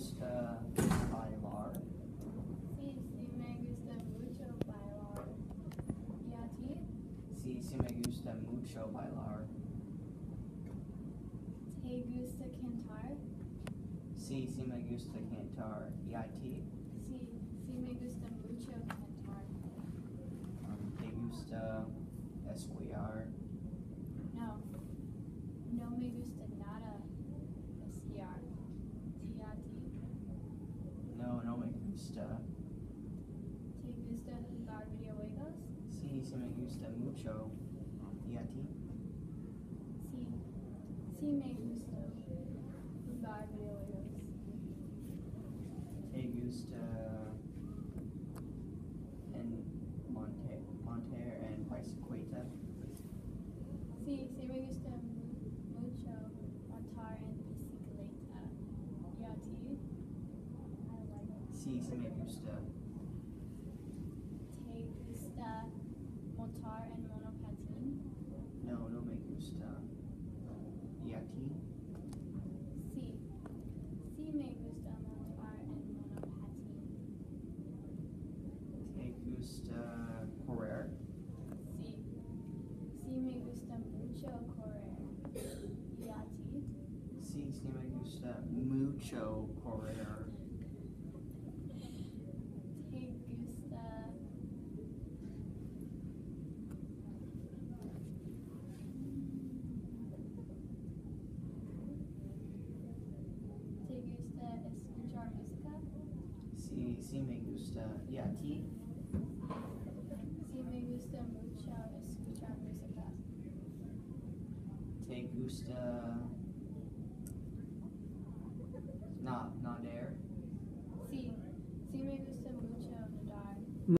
gusta uh, bailar? Sí, sí me gusta mucho bailar. ¿Y a ti? Sí, sí me gusta mucho bailar. ¿Te gusta cantar? Sí, sí me gusta cantar. ¿Y a ti? Sí, sí me gusta mucho cantar. Um, ¿Te gusta esquiar? No, no me gusta nada esquiar. ¿Y a ti? No, no me gusta. ¿Te gusta jugar videojuegos? Sí, sí me gusta mucho. ¿Y a ti? Sí, sí me gusta jugar videojuegos. ¿Te gusta en monte, montar en bicicleta? Sí, sí me gusta mu- mucho montar en bicicleta. ¿Y a ti? Sí, sí me gusta. ¿Te gusta montar en monopatín? No, no me gusta. ¿Y a ti? Sí, sí me gusta montar en monopatín. ¿Te gusta correr? Sí, sí me gusta mucho correr. ¿Y a ti? Sí, sí me gusta mucho correr. ¿Te gusta ¿Te gusta escuchar música? Sí, sí me gusta. ¿Y a ti? Sí me gusta mucho escuchar música. ¿Te gusta